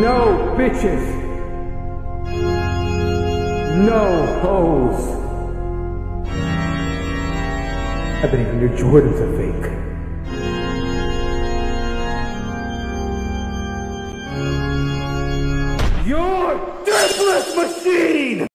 No bitches. No hoes. I bet even your Jordans are fake. You're deathless machine!